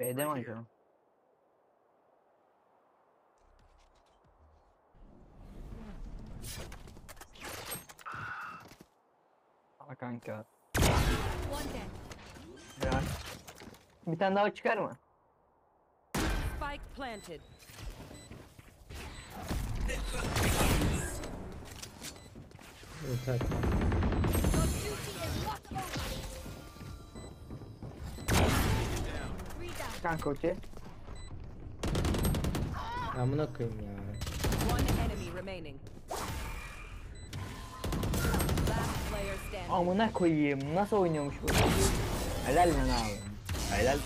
B'de mi acaba? Aa kanka. Ya. Bir tane daha çıkar mı? Spike planted. Yeter. Kanka okey. Amına koyayım ya. One enemy remaining. Last player standing. Amına koyayım. Nasıl oynuyormuş bu? Helal lan abi. Helal.